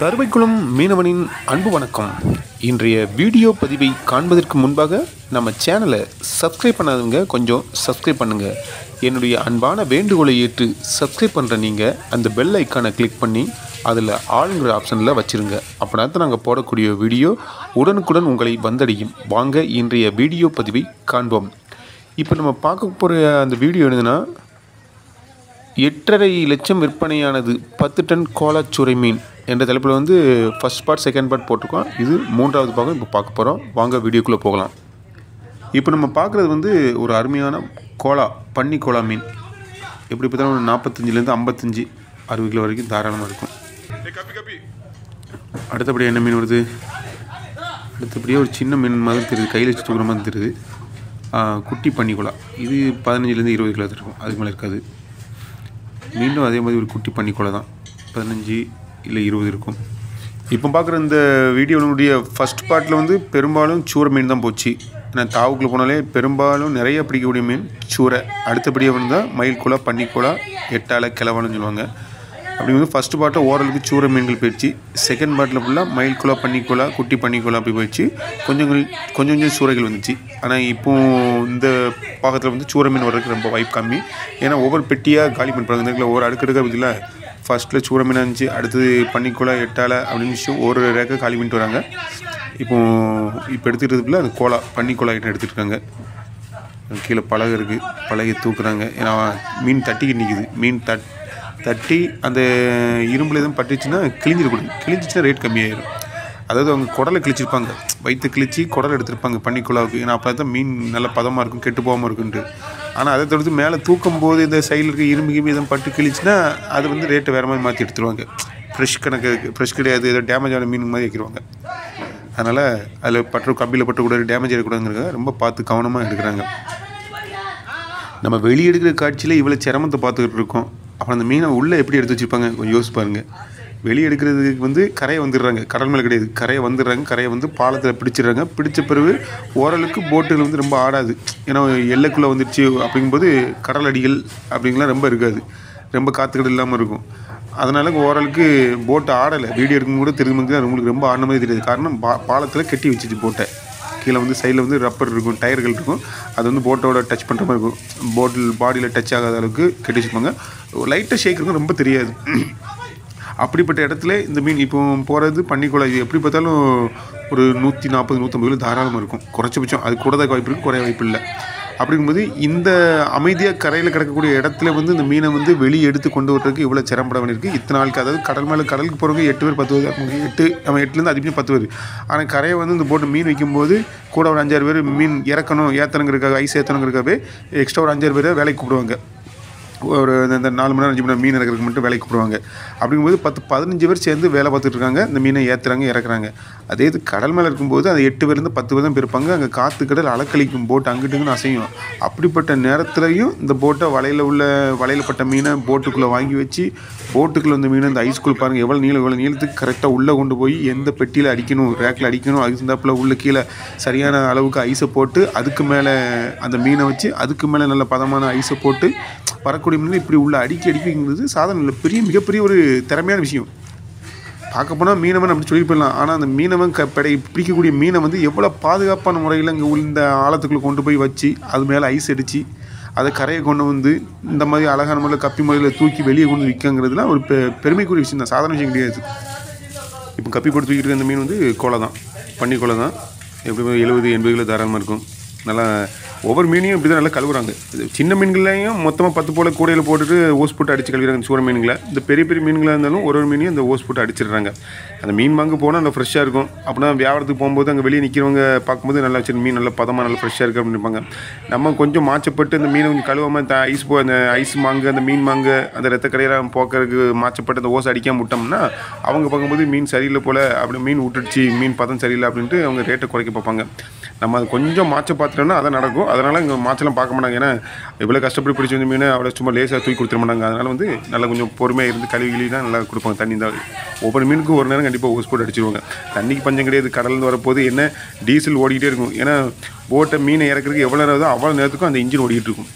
தருவைக்குளம் மீனவனின் அன்பு வணக்கம். இன்றைய வீடியோ பதிவை காண்பதற்கு முன்பாக நம்ம சேனலை சப்ஸ்கிரைப் பண்ணாதவங்க கொஞ்சம் சப்ஸ்கிரைப் பண்ணுங்கள் என்னுடைய அன்பான வேண்டுகோளை ஏற்று சப்ஸ்கிரைப் பண்ணுற நீங்கள் அந்த பெல் ஐக்கானை கிளிக் பண்ணி அதில் ஆளுங்கிற ஆப்ஷனில் வச்சுருங்க. அப்படின்னா தான் நாங்கள் போடக்கூடிய வீடியோ உடனுக்குடன் உங்களை வந்தடையும். வாங்க இன்றைய வீடியோ பதிவை காண்போம். இப்போ நம்ம பார்க்க போகிற அந்த வீடியோ என்னதுன்னா எட்டரை லட்சம் விற்பனையானது பத்து டன் கோலாச்சுரை மீன் என்ற தலைப்பில் வந்து ஃபர்ஸ்ட் பார்ட் செகண்ட் பார்ட் போட்டிருக்கோம். இது மூன்றாவது பாகம் இப்போ பார்க்க போகிறோம் வாங்க வீடியோக்குள்ளே போகலாம். இப்போ நம்ம பார்க்குறது வந்து ஒரு அருமையான கோலா பன்னி கோலா மீன். எப்படி பார்த்தாலும் ஒரு நாற்பத்தஞ்சிலேருந்து ஐம்பத்தஞ்சு அறுபது கிலோ வரைக்கும் தாராளமாக இருக்கும். அடுத்தபடி என்ன மீன் வருது? அடுத்தபடியாக ஒரு சின்ன மீன் மாதிரி தெரியுது. கையில் வச்சு தூக்குற மாதிரி தெரியுது. குட்டி பன்னிக்குலா இது பதினஞ்சுலேருந்து இருபது கிலோ இருக்கும். அதுக்கு மேலே இருக்காது. மீண்டும் அதே மாதிரி ஒரு குட்டி பன்னிக்குலை தான். பதினஞ்சு இல்லை இருபது இருக்கும். இப்போ பார்க்குற இந்த வீடியோனுடைய ஃபஸ்ட் பார்ட்டில் வந்து பெரும்பாலும் சூரை மீன் தான் போச்சு. ஏன்னா தாவுக்குள்ளே போனாலே பெரும்பாலும் நிறைய பிடிக்கக்கூடிய மீன் சூரை அடுத்தபடியாக வந்தால் மயில் குலா பன்னிக்குலா எட்டால கிளவான்னு சொல்லுவாங்க. அப்படிங்கிறது ஃபஸ்ட்டு பாட்டில் ஓரளவுக்கு சூற மீன்கள் போயிடுச்சு. செகண்ட் பாட்டில் ஃபுல்லாக மயில் குலா பன்னிக்குலா குட்டி பன்னிக்குலா அப்படி போயிடுச்சு. கொஞ்சம் கொஞ்சம் கொஞ்சம் கொஞ்சம் சூறைகள் வந்துச்சு. ஆனால் இப்போது இந்த பாகத்தில் வந்து சூரை மீன் வர்றதுக்கு ரொம்ப வாய்ப்பு கம்மி. ஏன்னா ஒவ்வொரு பெட்டியாக காலி பண்ணுறாங்க இந்த ஒவ்வொரு அடுக்கடுக்காக இருக்குதுல்ல ஃபஸ்ட்டில் சூற மீனாக இருந்துச்சு. அடுத்தது பன்னிக்குலா எட்டாலை அப்படின்னு ஒரு ரேக்கை காலி பண்ணிட்டு வராங்க. இப்போ இப்போ எடுத்துக்கிறதுக்குள்ள அந்த கோலா பன்னிக்கோலா ஐட்டம் எடுத்துகிட்டு இருக்காங்க கீழே பலகை இருக்குது பலகை தூக்குறாங்க. ஏன்னா மீன் தட்டிக்கிட்டு நிற்கிது மீன் தட் தட்டி அந்த இரும்பில் எதுவும் பட்டுச்சுன்னா கிழிஞ்சிடக்கூடாது கிழிஞ்சிச்சுன்னா ரேட் கம்மியாயிடும் அதாவது அவங்க குடலை கிழிச்சிருப்பாங்க. வயிற்று கிழிச்சி குடல் எடுத்திருப்பாங்க பன்னிக்குழாவுக்கு ஏன்னா அப்போ தான் மீன் நல்ல பதமாக இருக்கும் கெட்டு போகாமல் இருக்குன்ட்டு. ஆனால் அதை தடுத்து மேலே தூக்கும் போது இந்த சைடில் இருக்க இரும்பு கிரும்பி எதுவும் பட்டு கிழிச்சுன்னா அது வந்து ரேட்டை வேறு மாதிரி மாற்றி எடுத்துருவாங்க. ஃப்ரெஷ் கணக்கு ஃப்ரெஷ் கிடையாது. ஏதோ டேமேஜ் ஆன மீன் மாதிரி வைக்கிறாங்க அதனால் அதில் பட்டு கம்பியில் பட்டக்கூடாது டேமேஜ் ஆகிடக்கூடாதுங்கிறத ரொம்ப பார்த்து கவனமாக எடுக்கிறாங்க. நம்ம வெளியே எடுக்கிற காட்சியில் இவ்வளோ சிரமத்தை பார்த்துக்கிட்டு இருக்கோம். அப்புறம் அந்த மீனை உள்ளே எப்படி எடுத்து வச்சுருப்பாங்க? கொஞ்சம் யோசிச்சு பாருங்கள் வெளியே எடுக்கிறதுக்கு வந்து கரையை வந்துடுறாங்க. கடல் மேலே கிடையாது. கரையை வந்துடுறாங்க. கரையை வந்து பாலத்தில் பிடிச்சிடுறாங்க. பிடிச்ச பிறகு ஓரளவுக்கு போட்டுகள் வந்து ரொம்ப ஆடாது. ஏன்னா எல்லைக்குள்ளே வந்துடுச்சு அப்படிங்கும்போது கடல் அடிகள் அப்படிங்கலாம் ரொம்ப இருக்காது. ரொம்ப காற்றுக்கடல் இல்லாமல் இருக்கும். அதனால ஓரளவுக்கு போட்டு ஆடலை. வீடியோ எடுக்கும் கூட திரும்ப உங்களுக்கு ரொம்ப ஆடின மாதிரி தெரியாது. காரணம் பா பாலத்தில் கட்டி வச்சுச்சு போட்டை கீழே வந்து சைடில் வந்து ரப்பர் இருக்கும் டயர்கள் இருக்கும். அது வந்து போட்டோட டச் பண்ணுற மாதிரி இருக்கும். போட்டில் பாடியில் டச் ஆகாத அளவுக்கு கட்டி வச்சுப்பாங்க லைட்டாக ஷேக் இருக்கும் ரொம்ப தெரியாது. அப்படிப்பட்ட இடத்துல இந்த மீன் இப்போ போகிறது பன்னிக்குளம் இது எப்படி பார்த்தாலும் ஒரு நூற்றி நாற்பது நூற்றம்பது கிலோ தாராளமாக இருக்கும். குறைச்சபட்சம் அது கூட தான் வாய்ப்பு இருக்குது குறைய வாய்ப்பு இல்லை. அப்படிங்கும்போது இந்த அமைதியாக கரையில் கிடக்கக்கூடிய இடத்துல வந்து இந்த மீனை வந்து வெளியே எடுத்து கொண்டு வர்றதுக்கு இவ்வளோ சிரமப்பட வேண்டியிருக்கு. இத்தனை நாளுக்கு அதாவது கடல் மேலே கடலுக்கு போகிறவங்க எட்டு பேர் பத்து பேர் எட்டு நம்ம எட்டுலேருந்து அதிகமாக பத்து பேர். ஆனால் கரையை வந்து இந்த போட்டு மீன் வைக்கும்போது கூட ஒரு அஞ்சாறு பேர் மீன் இறக்கணும் ஏற்றணுங்கிறக்காக ஐஸ் ஏற்றணுங்கிறக்காகவே எக்ஸ்ட்ரா ஒரு அஞ்சாறு பேர் வேலைக்கு கூப்பிடுவாங்க. ஒரு இந்த- நாலு மணி நேரம் அஞ்சு மணி நேரம் மீன் இறக்கிறதுக்கு மட்டும் வேலைக்கு கூப்பிடுவாங்க. அப்படிங்கும்போது பத்து பதினஞ்சு பேர் சேர்ந்து வேலை பார்த்துட்டு இருக்காங்க. இந்த மீனை ஏற்றுறாங்க இறக்குறாங்க. அதே இது கடல் மேலே இருக்கும்போது அந்த எட்டு பேர்லேருந்து பத்து பேர் தான் போயிருப்பாங்க அங்கே காற்று கடல் அலக்கழிக்கும் போட்டு அங்கிட்டுங்கன்னு அசையும். அப்படிப்பட்ட நேரத்துலையும் இந்த போட்டை வலையில் உள்ள வலையில் பட்ட மீனை போட்டுக்குள்ளே வாங்கி வச்சு போட்டுக்குள்ளே அந்த மீனை இந்த ஐஸ்குள் பாருங்கள் எவ்வளோ நீளம் எவ்வளோ நீளத்துக்கு கரெக்டாக உள்ளே கொண்டு போய் எந்த பெட்டியில் அடிக்கணும் ரேக்கில் அடிக்கணும் அது இருந்தாப்பில் உள்ள கீழே சரியான அளவுக்கு ஐஸை போட்டு அதுக்கு மேலே அந்த மீனை வச்சு அதுக்கு மேலே நல்ல பதமான ஐஸை போட்டு இருக்கக்கூடிய மீன் இப்படி உள்ள அடிக்கி அடிக்கிங்கிறது சாதாரண இல்லை பெரிய மிகப்பெரிய ஒரு திறமையான விஷயம். பார்க்க போனால் மீனவன் அப்படி சொல்லி போயிடலாம். ஆனால் அந்த மீனவன் க படை பிடிக்கக்கூடிய மீனை வந்து எவ்வளோ பாதுகாப்பான முறையில் இங்கே இந்த ஆழத்துக்குள்ளே கொண்டு போய் வச்சு அது மேலே ஐஸ் அடித்து அதை கரையை கொண்டு வந்து இந்த மாதிரி அழகான முறையில் கப்பி முறையில் தூக்கி வெளியே கொண்டு விற்கங்கிறதுலாம் ஒரு பெ பெருமைக்குரிய விஷயம் தான். சாதாரண விஷயம் கிடையாது. இப்போ கப்பி போட்டு தூக்கிட்டு இருக்க இந்த மீன் வந்து கோலை தான். பன்னி கோலை தான். எப்படி எழுபது எண்பது கிலோ தாராளமாக இருக்கும். நல்லா ஒவ்வொரு மீனையும் இப்படி தான் நல்லா கழுவுறாங்க. சின்ன மீன்களையும் மொத்தமாக பத்து போல கூடையில் போட்டுட்டு ஓஸ் போட்டு அடித்து கழுவுறாங்க சூற மீன்களை. இந்த பெரிய பெரிய மீன்களாக இருந்தாலும் ஒரு ஒரு மீனையும் இந்த ஓஸ் போட்டு அடிச்சிடுறாங்க. அந்த மீன் வாங்க போனால் நல்லா ஃப்ரெஷ்ஷாக இருக்கும். அப்படின்னா வியாபாரத்துக்கு போகும்போது அங்கே வெளியே நிற்கிறவங்க பார்க்கும்போது நல்லா வச்சு மீன் நல்லா பதமாக நல்லா ஃப்ரெஷ்ஷாக இருக்குது அப்படின்னு நம்ம கொஞ்சம் மாச்சப்பட்டு அந்த மீனை கொஞ்சம் கழுவாமல் த ஐஸ் போ அந்த ஐஸ் மாங்கு அந்த மீன் மாங்கு அந்த ரத்த கடையெல்லாம் போக்குறதுக்கு மாச்சப்பட்டு அந்த ஓசை அடிக்காமல் விட்டோம்னா அவங்க பார்க்கும்போது மீன் சரியில்லை போல் அப்படி மீன் விட்டுடுச்சு மீன் பதம் சரியில்லை அப்படின்ட்டு அவங்க ரேட்டை குறைக்க பார்ப்பாங்க. நம்ம அது கொஞ்சம் மாச்சை பார்த்துட்டோம்னா அதை நடக்கும். அதனால் இங்கே மாச்செல்லாம் பார்க்க மாட்டாங்க. ஏன்னா இவ்வளோ கஷ்டப்பட்டு பிடிச்சி வந்து மீன் அவ்வளோ சும்மா லேசாக தூக்கி கொடுத்துட மாட்டாங்க. அதனால் வந்து நல்லா கொஞ்சம் பொறுமையாக இருந்து கழுவி கிளி தான் நல்லா கொடுப்பாங்க. தண்ணி தான் ஒவ்வொரு மீனுக்கும் ஒரு நேரம் கண்டிப்பாக ஓஸ் போட்டு அடிச்சிருவாங்க. தண்ணிக்கு பஞ்சம் கிடையாது. கடல்னு வரப்போது என்ன டீசல் ஓடிக்கிட்டே இருக்கும். ஏன்னா போட்டை மீனை இறக்குறதுக்கு எவ்வளோ நேரம் அவ்வளோ நேரத்துக்கும் அந்த இன்ஜின் ஓடிக்கிட்டு இருக்கும்.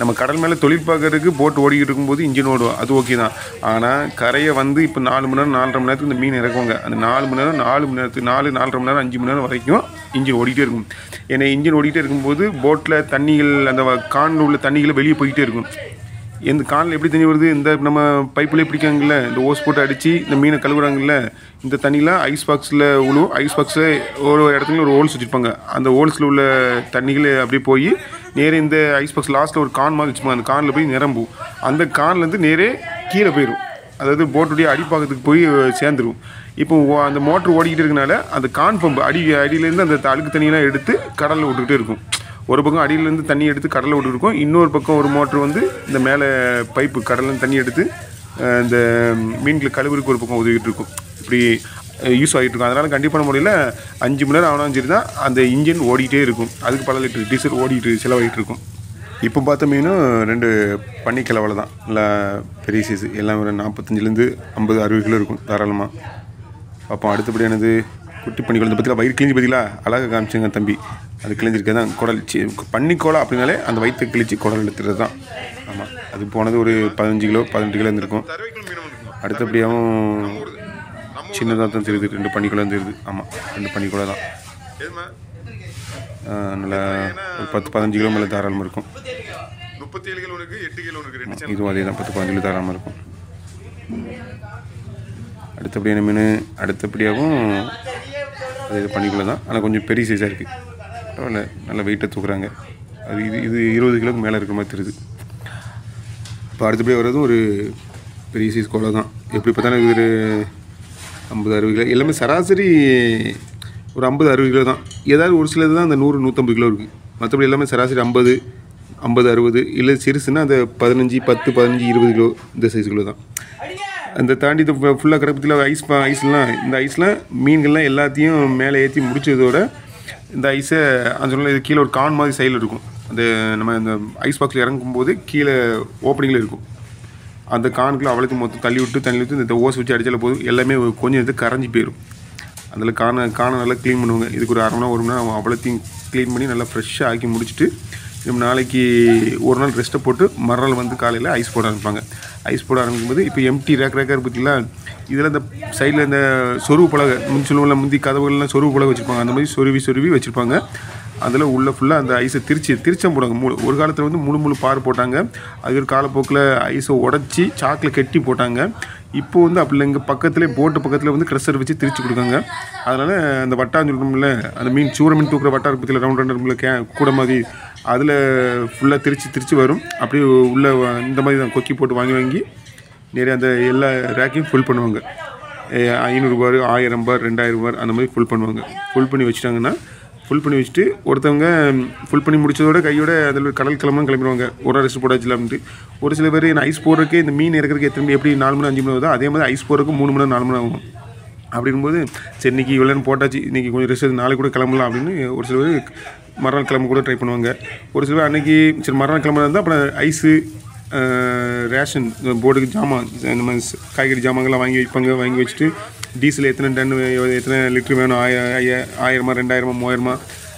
நம்ம கடல் மேலே தொழில் பார்க்கறதுக்கு போட் ஓடிக்கிட்டு இருக்கும்போது இன்ஜின் ஓடும். அது ஓகே தான். ஆனால் கரையை வந்து இப்போ நாலு மணி நேரம் நாலரை மணி நேரத்துக்கு இந்த மீன் இறக்குவாங்க. அந்த நாலு மணி நேரம் நாலு மணி நேரத்துக்கு நாலு நாலரை மணி நேரம் அஞ்சு மணி நேரம் வரைக்கும் இன்ஜின் ஓடிக்கிட்டே இருக்கும். ஏன்னா இன்ஜின் ஓடிக்கிட்டே இருக்கும்போது போட்டில் தண்ணிகள் அந்த கானில் உள்ள தண்ணிகள் வெளியே போய்கிட்டே இருக்கும். எந்த காலில் எப்படி தண்ணி வருது? இந்த நம்ம பைப்பிலே பிடிக்காங்கல்ல இந்த ஓஸ் போட்டு அடித்து இந்த மீனை கழுவுறாங்கல்ல இந்த தண்ணிலாம் ஐஸ் பாக்ஸில் உழுவும் ஐஸ் பாக்ஸில் ஒரு இடத்துல ஒரு ஹோல்ஸ் வச்சுருப்பாங்க. அந்த ஹோல்ஸில் உள்ள தண்ணிகள் அப்படியே போய் நேரே இந்த ஐஸ் பாக்ஸ் லாஸ்ட்டில் ஒரு கான் மாதிரி வச்சுப்பாங்க அந்த கானில் போய் நிரம்பும். அந்த கான்லேருந்து நேரே கீழே போயிடும் அதாவது போட்டுடைய அடிப்பாக்கத்துக்கு போய் சேர்ந்துரும். இப்போ ஓ- அந்த மோட்ரு ஓடிக்கிட்டு இருக்கனால அந்த கான் பம்பு அடி அடியிலேருந்து அந்த அழுக்கு தண்ணியெல்லாம் எடுத்து கடலில் விட்டுக்கிட்டே இருக்கும். ஒரு பக்கம் அடியிலேருந்து தண்ணி எடுத்து கடலை விட்டுருக்கோம் இன்னொரு பக்கம் ஒரு மோட்ரு வந்து இந்த மேலே பைப்பு கடல்லேருந்து தண்ணி எடுத்து இந்த மீன்களை கழுவுறதுக்கு ஒரு பக்கம் உதவிட்டு இருக்கும். இப்படி யூஸ் ஆகிட்டு இருக்கும். அதனால் கண்டிப்பான முறையில் அஞ்சு மணி நேரம் ஆனாலும் சரி தான் அந்த இன்ஜின் ஓடிக்கிட்டே இருக்கும். அதுக்கு பல லிட்டர் டீசல் ஓடிட்டு செலவாகிட்டு இருக்கும். இப்போ பார்த்த மீனும் ரெண்டு பன்னிக்கிழவலை தான். நல்லா பெரிய சைஸ் எல்லாம் ஒரு நாற்பத்தஞ்சிலேருந்து ஐம்பது அறுபது கிலோ இருக்கும் தாராளமாக பார்ப்போம். அடுத்தபடியானது குட்டி பண்ணி குழந்தை பார்த்தீங்களா வயிறு கிழிஞ்சு பார்த்தீங்களா? அழகாக காமிச்சுங்க தம்பி. அது கிழிஞ்சிருக்க தான் குடல். சி பன்னிக்கோளா அப்படின்னாலே அந்த வயிற்று கிழிச்சு குடல் எடுத்துறது தான். ஆமாம் அது போனது ஒரு பதினஞ்சு கிலோ பதினெட்டு கிலோ இருந்திருக்கும். அடுத்தபடியாகவும் சின்னதாக தான் தெரியுது. ரெண்டு பன்னிக்குள்ள தெரியுது. ஆமாம் ரெண்டு பன்னிக்குள்ள தான். நல்லா ஒரு பத்து பதினஞ்சு கிலோ மேலே தாராளமாக இருக்கும். முப்பத்தேழு கிலோ எட்டு கிலோ ரெண்டு இதுவும் அதே தான். பத்து பதினஞ்சு கிலோ தாராளமாக இருக்கும். அடுத்தபடியான மீன் அடுத்தபடியாகவும் அது இது பண்ணிக்குள்ள தான் ஆனால் கொஞ்சம் பெரிய சைஸாக இருக்குது பரவாயில்ல நல்லா வெயிட்டை தூக்குறாங்க. அது இது இது இருபது கிலோக்கு மேலே இருக்கிற மாதிரி தெரியுது. இப்போ அடுத்தபடியாக வர்றது ஒரு பெரிய சைஸ் கோலை தான். எப்படி பார்த்தாலும் இது ஒரு ஐம்பது அறுபது கிலோ எல்லாமே சராசரி ஒரு ஐம்பது அறுபது கிலோ தான். ஏதாவது ஒரு சிலது தான் அந்த நூறு நூற்றம்பது கிலோ இருக்குது மற்றபடி எல்லாமே சராசரி ஐம்பது ஐம்பது அறுபது இல்லை சிறுசுன்னா அந்த பதினஞ்சு பத்து பதினஞ்சு இருபது கிலோ இந்த சைஸ் கிலோ தான். அந்த தாண்டி இது ஃபுல்லாக கிடப்பத்தில் ஐஸ் ஐஸ்லாம் இந்த ஐஸில் மீன்கள்லாம் எல்லாத்தையும் மேலே ஏற்றி முடிச்சதோட இந்த ஐஸை அந்த சொன்ன இது கீழே ஒரு கான் மாதிரி சைடில் இருக்கும். அந்த நம்ம இந்த ஐஸ் பாக்ஸில் இறங்கும்போது கீழே ஓப்பனிங்கில் இருக்கும். அந்த கானுக்குள்ள அவ்வளோத்தையும் மொத்தம் தள்ளி விட்டு தள்ளி விட்டு இந்த ஓஸ் வச்சு அடித்தால போதும். எல்லாமே கொஞ்சம் எடுத்து கரைஞ்சி போயிடும் அதில் கானை கானை நல்லா க்ளீன் பண்ணுவாங்க. இதுக்கு ஒரு அரை மணி நேரம் ஒரு மணி நேரம் அவ்வளோத்தையும் க்ளீன் பண்ணி நல்லா ஃப்ரெஷ்ஷாக ஆக்கி முடிச்சுட்டு நாளைக்கு ஒரு நாள் ரெஸ்ட்டை போட்டு மறுநாள் வந்து காலையில் ஐஸ் போட ஆரம்பிப்பாங்க. ஐஸ் போட ஆரம்பிக்கும் போது இப்போ எம்டி ரேக் ரேக்காக பார்த்தீங்களா இதில் இந்த சைடில் இந்த சொருவு பலகை முன் சொல்லுவோம்ல முந்தி கதவுகள்லாம் சொருவு பலகை வச்சுருப்பாங்க. அந்த மாதிரி சொருவி சொருவி வச்சுருப்பாங்க. அதில் உள்ளே ஃபுல்லாக அந்த ஐஸை திரிச்சு திரிச்சம் போடுவாங்க. முழு ஒரு காலத்தில் வந்து முழு முழு பார் போட்டாங்க. அது ஒரு காலப்போக்கில் ஐஸை உடச்சி சாக்கில் கட்டி போட்டாங்க. இப்போ வந்து அப்படி இங்கே பக்கத்துலேயே போட்டு பக்கத்தில் வந்து க்ரெஷர் வச்சு திரிச்சு கொடுக்காங்க. அதனால் அந்த வட்டான்னு சொல்லணும்ல அந்த மீன் சூற மீன் தூக்குற வட்டா பக்கத்தில் ரவுண்ட் ரவுண்ட் இருக்கும்ல கே கூட மாதிரி அதில் ஃபுல்லாக திரிச்சு திரிச்சு வரும். அப்படியே உள்ளே வ- இந்த மாதிரி தான் கொக்கி போட்டு வாங்கி வாங்கி நிறைய அந்த எல்லா ரேக்கையும் ஃபுல் பண்ணுவாங்க. ஐநூறுரூபா ஆயிரம் பார் ரெண்டாயிரம் பார் அந்த மாதிரி ஃபுல் பண்ணுவாங்க. ஃபுல் பண்ணி வச்சுட்டாங்கன்னா ஃபுல் பண்ணி வச்சுட்டு ஒருத்தவங்க ஃபுல் பண்ணி முடிச்சதோட கையோட அதில் கடல் கிளம்பும் கிளம்பிடுவாங்க. ஒரு ரெஸ்ட் போட்டாச்சுலாம்ட்டு ஒரு சில பேர் நான் ஐஸ் போடுறதுக்கு இந்த மீன் இறக்குறதுக்கு எத்தனை மணி எப்படி நாலு மணி அஞ்சு மணி ஆகுதோ அதே மாதிரி ஐஸ் போடுறதுக்கு மூணு மணி நேரம் நாலு மணி ஆகும். அப்படிங்கும்போது சரி இன்றைக்கி இவ்வளோன்னு போட்டாச்சு இன்றைக்கி கொஞ்சம் ரெஸ்ட் நாளைக்கு கூட கிளம்பலாம் அப்படின்னு ஒரு சில பேர் மறுநாள் கிளம்ப கூட ட்ரை பண்ணுவாங்க. ஒரு சில பேர் அன்றைக்கி சரி மறுநாள் கிளம்புறதா இருந்தால் அப்புறம் ஐஸு ரேஷன் போர்டுக்கு ஜாமான் இந்த மாதிரி காய்கறி ஜாமான்கள்லாம் வாங்கி வைப்பாங்க. வாங்கி வச்சுட்டு டீசல் எத்தனை டன் எத்தனை லிட்டர் வேணும்? ஆய ஐயா ஆயிரமா ரெண்டாயிரமா மூவாயிரமா?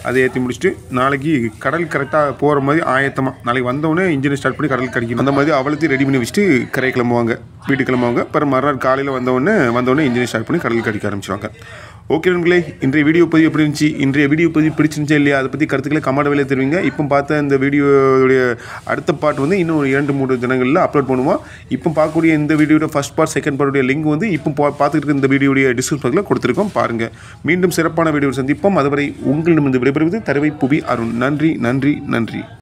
அதை ஏற்றி முடிச்சுட்டு நாளைக்கு கடல் கரெக்டாக போகிற மாதிரி ஆயத்தமாக நாளைக்கு வந்தவொடனே இன்ஜினை ஸ்டார்ட் பண்ணி கடல் கிடைக்கும் அந்த மாதிரி அவ்வளோத்தையும் ரெடி பண்ணி வச்சுட்டு கரை கிளம்புவாங்க. வீட்டுக்கு கிளம்புவாங்க. அப்புறம் மறுநாள் காலையில் வந்தவொடனே வந்தவொடனே இன்ஜினை ஸ்டார்ட் பண்ணி கடல் கடிக்க ஆரம்பிச்சுவாங்க ஓகே நண்பர்களே இன்றைய வீடியோ பதிவு எப்படி இருந்துச்சு? இன்றைய வீடியோ பதிவு பிடிச்சிருந்துச்சா இல்லையா? அதை பற்றி கருத்துக்களை கமெண்ட் வேலையை தருவீங்க. இப்போ பார்த்த இந்த வீடியோடைய அடுத்த பார்ட் வந்து இன்னும் ஒரு இரண்டு மூணு தினங்களில் அப்லோட் பண்ணுவோம். இப்போ பார்க்கக்கூடிய இந்த வீடியோட ஃபர்ஸ்ட் பார்ட் செகண்ட் பார்ட்டுடைய லிங்க் வந்து இப்போ பா பார்த்துக்கிட்டு இருக்க இந்த வீடியோடைய டிஸ்கிரிப்ஷனில் கொடுத்துருக்கோம். பாருங்கள் மீண்டும் சிறப்பான வீடியோ சந்திப்போம். அதுவரை உங்களிடம் இந்த விடைபெறுவது தரவை புவி அருண். நன்றி நன்றி நன்றி.